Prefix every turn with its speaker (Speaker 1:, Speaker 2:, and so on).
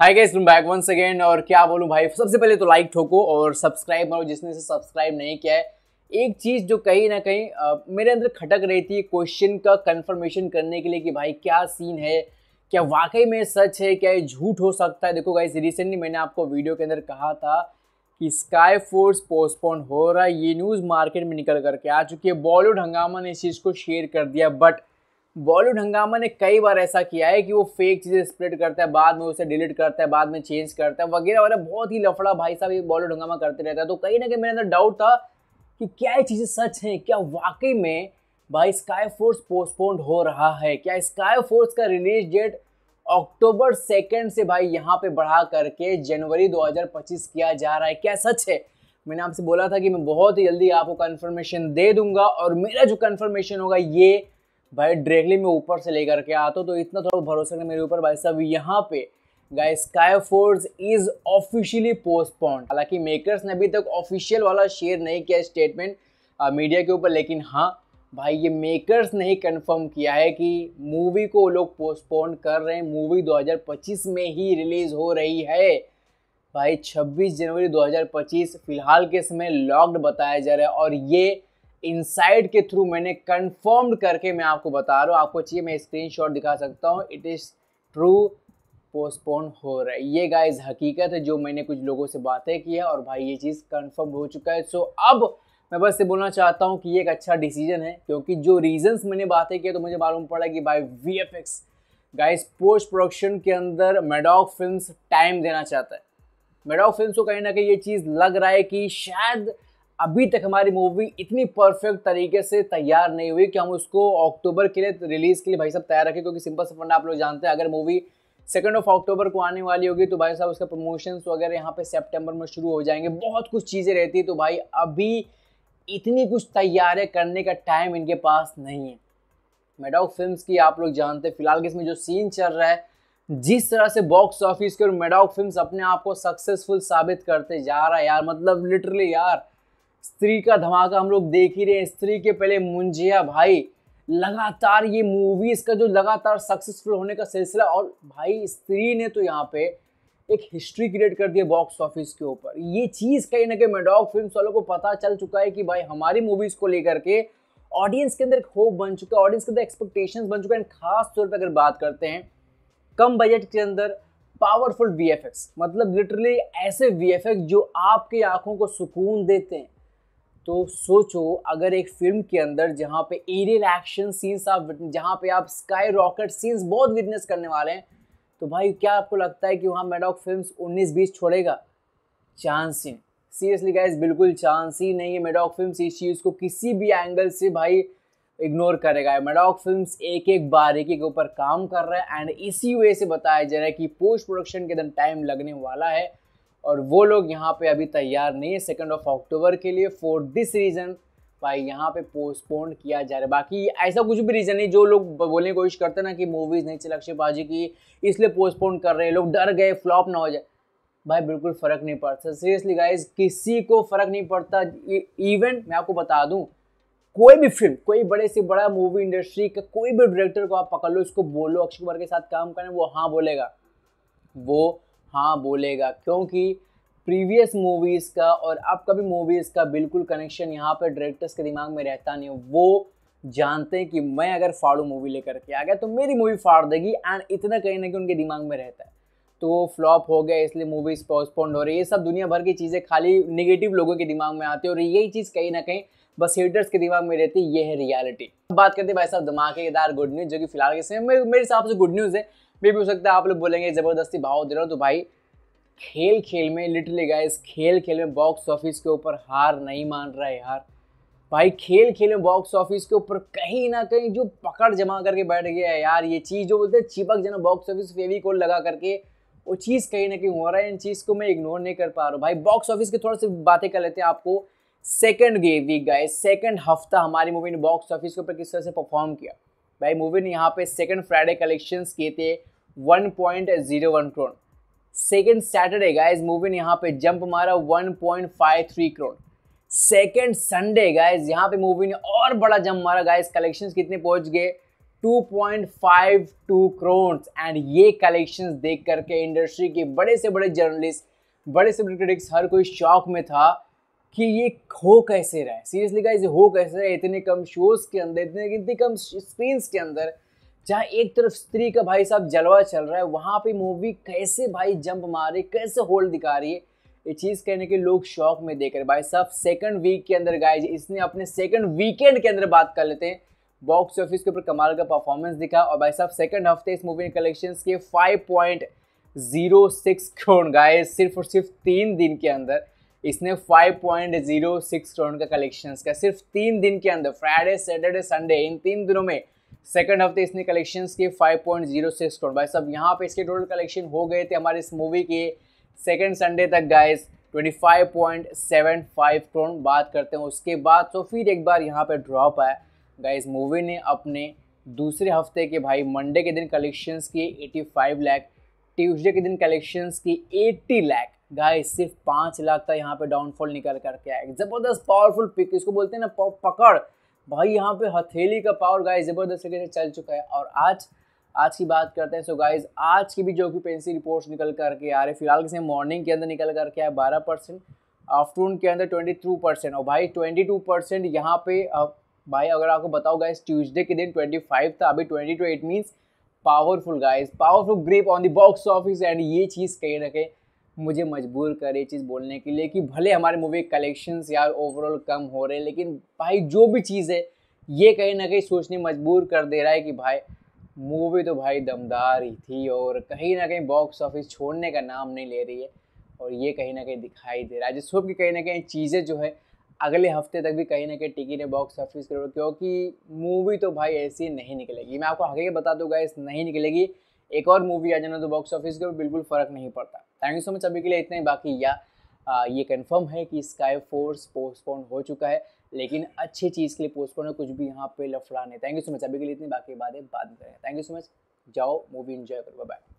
Speaker 1: हाय guys तुम back once again और क्या बोलूँ भाई? सबसे पहले तो लाइक ठोको और सब्सक्राइब करो जिसने से सब्सक्राइब नहीं किया है। एक चीज़ जो कहीं ना कहीं मेरे अंदर खटक रही थी क्वेश्चन का कंफर्मेशन करने के लिए कि भाई क्या सीन है? क्या वाकई में सच है? क्या ये झूठ हो सकता है? देखो गाइस रिसेंटली मैंने आपको वीडियो के अंदर कहा था कि स्काई फोर्स पोस्टपोन हो रहा है। ये न्यूज़ मार्केट में निकल करके आ चुकी है। बॉलीवुड हंगामा ने इस चीज़ को शेयर कर दिया बट बॉलीवुड हंगामा ने कई बार ऐसा किया है कि वो फेक चीज़ें स्प्रेड करता है, बाद में उसे डिलीट करता है, बाद में चेंज करता है, वगैरह वगैरह बहुत ही लफड़ा भाई साहब ये बॉलीवुड हंगामा करते रहता है। तो कहीं ना कहीं मेरे अंदर डाउट था कि क्या ये चीज़ें सच हैं? क्या वाकई में भाई स्काई फोर्स पोस्टपोन्ड हो रहा है? क्या स्काई फोर्स का रिलीज़ डेट अक्टूबर सेकेंड से भाई यहाँ पे बढ़ा करके जनवरी 2025 किया जा रहा है? क्या सच है? मैंने आपसे बोला था कि मैं बहुत ही जल्दी आपको कन्फर्मेशन दे दूँगा और मेरा जो कन्फर्मेशन होगा ये भाई डायरेक्टली मैं ऊपर से लेकर के आता हूँ तो इतना थोड़ा भरोसा करें मेरे ऊपर। भाई साहब, यहाँ पे guys Sky Force is officially postponed हालाँकि मेकर्स ने अभी तक ऑफिशियल वाला शेयर नहीं किया स्टेटमेंट मीडिया के ऊपर, लेकिन हाँ भाई, ये मेकर्स ने ही कंफर्म किया है कि मूवी को लोग पोस्टपोन कर रहे हैं। मूवी 2025 में ही रिलीज़ हो रही है। भाई 26 जनवरी 2025 फ़िलहाल के समय लॉक्ड बताया जा रहा है। और ये इनसाइड के थ्रू मैंने कंफर्म करके मैं आपको बता रहा हूँ। आपको चाहिए मैं स्क्रीनशॉट दिखा सकता हूँ। इट इज़ ट्रू पोस्टपोन हो रहा है। ये गाइज़ हकीकत है जो मैंने कुछ लोगों से बातें की है और भाई ये चीज़ कंफर्म हो चुका है। सो so, अब मैं बस ये बोलना चाहता हूँ कि ये एक अच्छा डिसीज़न है क्योंकि जो रीजंस मैंने बातें की तो मुझे मालूम पड़ा कि भाई V F X guys post production के अंदर मेडॉक फ़िल्म टाइम देना चाहता है। मेडॉक फ़िल्म को कहीं ना कहीं ये चीज़ लग रहा है कि शायद अभी तक हमारी मूवी इतनी परफेक्ट तरीके से तैयार नहीं हुई कि हम उसको अक्टूबर के लिए रिलीज़ के लिए भाई साहब तैयार रखें, क्योंकि सिंपल सा आप लोग जानते हैं, अगर मूवी सेकेंड ऑफ़ अक्टूबर को आने वाली होगी तो भाई साहब उसका प्रमोशंस वगैरह यहाँ पे सितंबर में शुरू हो जाएँगे। बहुत कुछ चीज़ें रहती है तो भाई अभी इतनी कुछ तैयारियाँ करने का टाइम इनके पास नहीं है। मेडॉक फिल्म्स की आप लोग जानते हैं, फ़िलहाल के इसमें जो सीन चल रहा है, जिस तरह से बॉक्स ऑफ़िस के और मेडॉक फिल्म्स अपने आप को सक्सेसफुल साबित करते जा रहा है यार मतलब लिटरली यार स्त्री का धमाका हम लोग देख ही रहे हैं। स्त्री के पहले मुंजिया भाई, लगातार ये मूवीज़ का जो लगातार सक्सेसफुल होने का सिलसिला और भाई स्त्री ने तो यहाँ पे एक हिस्ट्री क्रिएट कर दी है बॉक्स ऑफ़िस के ऊपर। ये चीज़ कहीं ना कहीं मेडॉग फ़िल्म वालों को पता चल चुका है कि भाई हमारी मूवीज़ को लेकर के ऑडियंस के अंदर एक होप बन चुका है ऑडियंस के अंदर एक्सपेक्टेशन बन चुका है। एंड खास तौर पर अगर बात करते हैं, कम बजट के अंदर पावरफुल वी मतलब लिटरली ऐसे वी जो आपकी आँखों को सुकून देते हैं। तो सोचो, अगर एक फ़िल्म के अंदर जहाँ पे एरियल एक्शन सीन्स आप जहाँ पे आप स्काई रॉकेट सीन्स बहुत विटनेस करने वाले हैं तो भाई क्या आपको लगता है कि वहाँ मेडॉक फ़िल्म उन्नीस बीस छोड़ेगा? चांस ही सीरियसली गाइस बिल्कुल चांस ही नहीं है मेडॉक फ़िल्म इस चीज़ को किसी भी एंगल से भाई इग्नोर करेगा। मेडॉक फ़िल्म एक एक बारीकी के ऊपर काम कर रहा है एंड इसी वे से बताया जा रहा है कि पोस्ट प्रोडक्शन के दिन टाइम लगने वाला है। और वो लोग यहाँ पे अभी तैयार नहीं है सेकेंड ऑफ़ अक्टूबर के लिए। फॉर दिस रीज़न भाई, यहाँ पे पोस्टपोन किया जा रहा है। बाकी ऐसा कुछ भी रीज़न नहीं, जो लोग बोलने की कोशिश करते ना कि मूवीज़ नहीं चल, अक्षय बाजी की, इसलिए पोस्टपोन कर रहे हैं। लोग डर गए फ्लॉप ना हो जाए। भाई, बिल्कुल फ़र्क नहीं पड़ता। सीरियसली गाइज़ किसी को फ़र्क नहीं पड़ता। इवन मैं आपको बता दूँ, कोई भी फ़िल्म कोई बड़े से बड़ा मूवी इंडस्ट्री का, कोई भी डायरेक्टर को आप पकड़ लो, उसको बोलो, अक्षय कुमार के साथ काम करें, वो हाँ बोलेगा। वो हाँ बोलेगा, क्योंकि प्रीवियस मूवीज़ का और अब कभी मूवीज़ का बिल्कुल कनेक्शन यहाँ पर डायरेक्टर्स के दिमाग में रहता नहीं वो जानते हैं कि मैं अगर फाड़ू मूवी लेकर के आ गया तो मेरी मूवी फाड़ देगी एंड इतना कहीं ना कहीं उनके दिमाग में रहता है। तो वो फ्लॉप हो गया, इसलिए मूवीज़ पोस्टपोन्ड हो रही है। ये सब दुनिया भर की चीज़ें खाली निगेटिव लोगों के दिमाग में आती है और यही चीज़ कहीं ना कहीं बस हेटर्स के दिमाग में रहती है, ये है रियलिटी बात करते हैं भाई साहब, धमाकेदार गुड न्यूज़ जो कि फ़िलहाल के समय मेरे हिसाब से गुड न्यूज़ है। मे भी हो सकता है आप लोग बोलेंगे, ज़बरदस्ती भाव दे रहा हो। तो भाई, खेल खेल में लिटरली गाइस खेल खेल में बॉक्स ऑफ़िस के ऊपर हार नहीं मान रहा है यार। भाई, खेल खेल में बॉक्स ऑफ़िस के ऊपर कहीं ना कहीं जो पकड़ जमा करके बैठ गया है यार, ये चीज़ जो बोलते हैं, चिपक जाना बॉक्स ऑफ़िस फेविकोल लगा करके, वो चीज़ कहीं ना कहीं हो रहा है, इन चीज़ को मैं इग्नोर नहीं कर पा रहा हूँ। भाई बॉक्स ऑफ़िस की थोड़ा सी बातें कर लेते हैं आपको। सेकेंड वीक गाइस सेकेंड हफ़्ता हमारी मूवी ने बॉक्स ऑफ़िस के ऊपर किस तरह से परफॉर्म किया? भाई मूवी ने यहाँ पे सेकेंड फ्राइडे कलेक्शंस किए थे। 1.01 crore second Saturday guys movie ने यहाँ पे जंप मारा 1.53 करोड़ सेकेंड संडे गाइज़ यहाँ पे मूवी ने और बड़ा जंप मारा गाइज़ कलेक्शंस कितने पहुँच गए? 2.52 करोड़ एंड ये कलेक्शंस देख करके इंडस्ट्री के बड़े से बड़े जर्नलिस्ट बड़े से बड़े क्रिटिक्स हर कोई शौक में था कि ये हो कैसे रहा है? सीरियसली गाइस हो कैसे रहा है? इतने कम शोज़ के अंदर, इतने इतने कम स्क्रीन के अंदर जहाँ एक तरफ़ स्त्री का भाई साहब जलवा चल रहा है, वहाँ पे मूवी कैसे भाई जंप मारे, कैसे होल्ड दिखा रही है? ये चीज़ कहने के लोग शौक में देख रहे भाई साहब सेकंड वीक के अंदर गाइज़ इसने अपने सेकंड वीकेंड के अंदर बात कर लेते हैं। बॉक्स ऑफ़िस के ऊपर कमाल का परफॉर्मेंस दिखा और भाई साहब सेकंड हफ़्ते इस मूवी ने कलेक्शन के five point zero six crore guys सिर्फ़ और सिर्फ़ तीन दिन के अंदर। इसने 5.06 करोड़ का कलेक्शन का सिर्फ़ तीन दिन के अंदर फ्राइडे सैटरडे संडे इन तीन दिनों में सेकंड हफ़्ते इसने कलेक्शंस के 5.06 करोड़ भाई सब यहाँ पे इसके टोटल कलेक्शन हो गए थे हमारे इस मूवी के सेकंड संडे तक गाइस 25.75 करोड़ बात करते हैं। उसके बाद तो फिर एक बार यहाँ पे ड्रॉप आया। गाइस मूवी ने अपने दूसरे हफ़्ते के भाई मंडे के दिन कलेक्शंस की 85 लाख ट्यूसडे के दिन कलेक्शंस की 80 लाख गाइस सिर्फ़ पाँच लाख का यहाँ पे डाउनफॉल निकल करके आएगा ज़बरदस्त पावरफुल पिक इसको बोलते हैं ना, पकड़। भाई, यहाँ पे हथेली का पावर गाइस ज़बरदस्त तरीके से चल चुका है और आज आज की बात करते हैं। सो गाइज़ आज की भी जो कि पेंसी रिपोर्ट्स निकल करके आ रहे फ़िलहाल किसी मॉर्निंग के अंदर निकल करके आए बारह परसेंट आफ्टरनून के अंदर ट्वेंटी टू परसेंट और भाई ट्वेंटी टू परसेंट यहाँ पे अब भाई, अगर आपको बताओ गाइज़ ट्यूजडे के दिन ट्वेंटी फाइव था, अभी twenty two eight means powerful guys powerful grip on the box office and ये चीज़ कहीं ना कहीं मुझे मजबूर कर करे चीज़ बोलने के लिए कि भले हमारे मूवी कलेक्शंस यार ओवरऑल कम हो रहे हैं, लेकिन भाई जो भी चीज़ है, ये कहीं ना कहीं सोचने मजबूर कर दे रहा है कि भाई, मूवी तो भाई दमदार ही थी और कहीं ना कहीं बॉक्स ऑफ़िस छोड़ने का नाम नहीं ले रही है और ये कहीं ना कहीं दिखाई दे रहा है। जिस कि कहीं ना कहीं चीज़ें जो है, अगले हफ़्ते तक भी कहीं ना कहीं टिकी ने बॉक्स ऑफ़िस करो क्योंकि मूवी तो भाई ऐसी नहीं निकलेगी। मैं आपको आगे बता दूँगा इस नहीं निकलेगी। एक और मूवी आ जाना तो बॉक्स ऑफ़िस के बिल्कुल फ़र्क नहीं पड़ता। थैंक यू सो मच अभी के लिए इतना बाकी या आ, ये कंफर्म है कि स्काई फोर्स पोस्टपोन हो चुका है लेकिन अच्छी चीज़ के लिए पोस्टपोन है कुछ भी यहाँ पे लफड़ा नहीं। थैंक यू सो मच अभी के लिए इतनी बाकी बातें बाद में करें थैंक यू सो मच जाओ मूवी इन्जॉय करो बाय